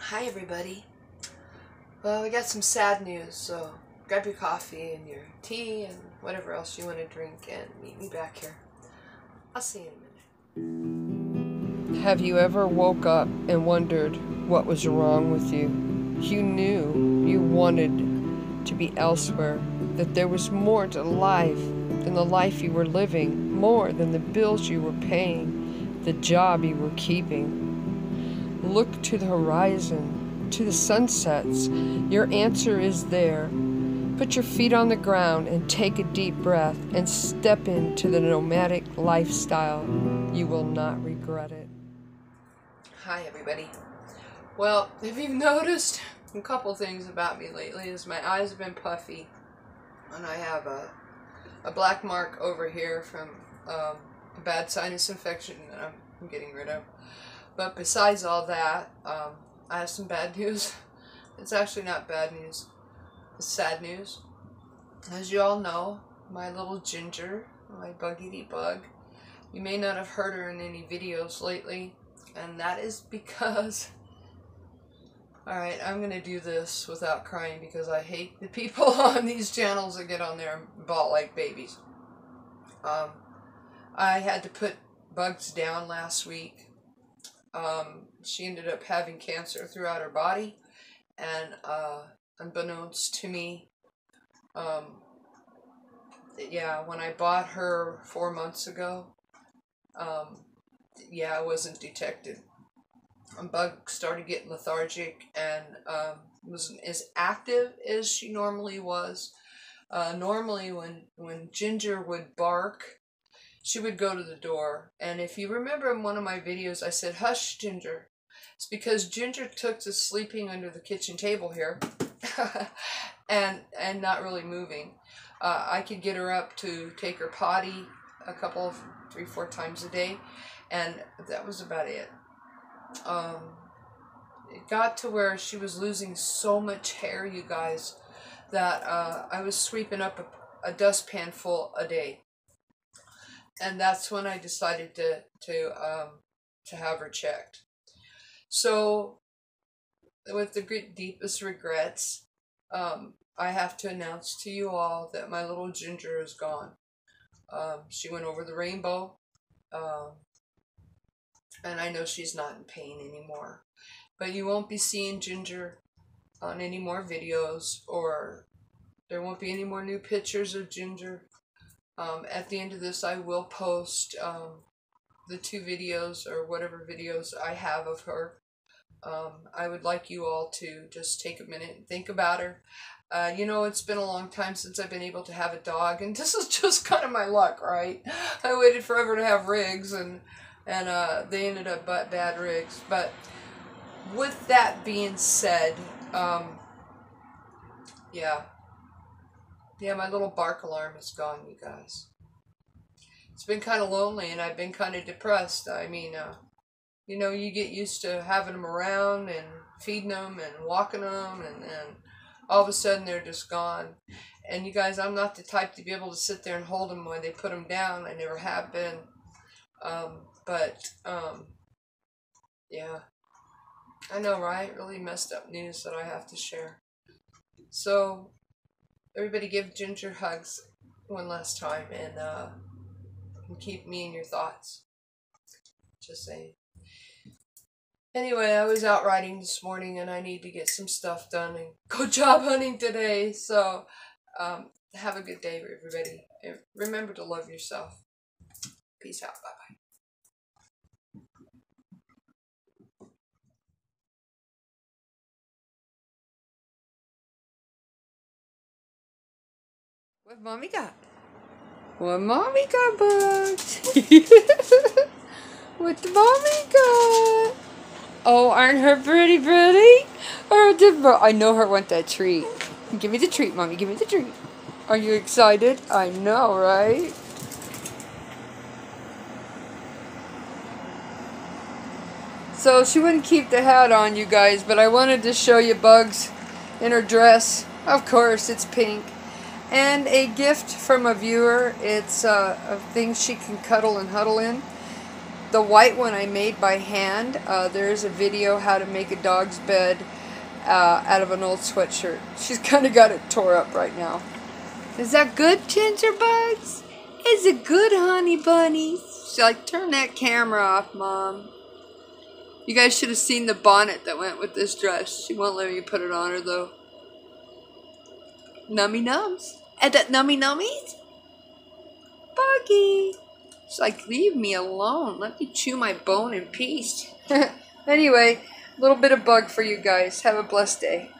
Hi, everybody. Well, we got some sad news, so grab your coffee and your tea and whatever else you want to drink and meet me back here. I'll see you in a minute. Have you ever woke up and wondered what was wrong with you? You knew you wanted to be elsewhere, that there was more to life than the life you were living, more than the bills you were paying, the job you were keeping. Look to the horizon, to the sunsets. Your answer is there. Put your feet on the ground and take a deep breath and step into the nomadic lifestyle. You will not regret it. Hi, everybody. Well, if you've noticed a couple things about me lately is my eyes have been puffy and I have a, a black mark over here from um, a bad sinus infection that I'm getting rid of. But besides all that, um, I have some bad news. It's actually not bad news. It's sad news. As you all know, my little Ginger, my buggity bug, you may not have heard her in any videos lately, and that is because... Alright, I'm going to do this without crying because I hate the people on these channels that get on there and bawl like babies. Um, I had to put Bugs down last week um, she ended up having cancer throughout her body, and uh, unbeknownst to me, um, yeah, when I bought her four months ago, um, yeah, I wasn't detected. Bug started getting lethargic and um, wasn't as active as she normally was. Uh, normally, when when Ginger would bark, she would go to the door. And if you remember in one of my videos, I said, Hush, Ginger. It's because Ginger took to sleeping under the kitchen table here and, and not really moving. Uh, I could get her up to take her potty a couple of three, four times a day. And that was about it. Um, it got to where she was losing so much hair, you guys, that uh, I was sweeping up a, a dustpan full a day and that's when I decided to to um, to have her checked. So, with the deepest regrets, um, I have to announce to you all that my little Ginger is gone. Um, she went over the rainbow, um, and I know she's not in pain anymore. But you won't be seeing Ginger on any more videos, or there won't be any more new pictures of Ginger. Um, at the end of this, I will post um, the two videos or whatever videos I have of her. Um, I would like you all to just take a minute and think about her. Uh, you know, it's been a long time since I've been able to have a dog, and this is just kind of my luck, right? I waited forever to have Riggs, and and uh, they ended up but bad Riggs. But with that being said, um, yeah, yeah, my little bark alarm is gone, you guys. It's been kind of lonely and I've been kind of depressed. I mean, uh, you know, you get used to having them around and feeding them and walking them and then all of a sudden they're just gone. And you guys, I'm not the type to be able to sit there and hold them when they put them down. I never have been. Um, but, um, yeah. I know, right? Really messed up news that I have to share. So, Everybody give Ginger hugs one last time and, uh, keep me in your thoughts. Just saying. Anyway, I was out riding this morning and I need to get some stuff done and go job hunting today. So, um, have a good day, everybody. And remember to love yourself. Peace out. Bye bye. What mommy got? What mommy got, Bugs? what the mommy got? Oh, aren't her pretty pretty? Did I know her want that treat. Give me the treat, mommy. Give me the treat. Are you excited? I know, right? So she wouldn't keep the hat on, you guys, but I wanted to show you Bugs in her dress. Of course, it's pink and a gift from a viewer. It's uh, a thing she can cuddle and huddle in. the white one I made by hand. Uh, there's a video how to make a dog's bed uh, out of an old sweatshirt. She's kind of got it tore up right now. Is that good, Bugs? Is it good, honey bunnies? She's like, turn that camera off, Mom. You guys should have seen the bonnet that went with this dress. She won't let me put it on her, though. Nummy nums. And that nummy nummies? Buggy. She's like, leave me alone. Let me chew my bone in peace. anyway, a little bit of bug for you guys. Have a blessed day.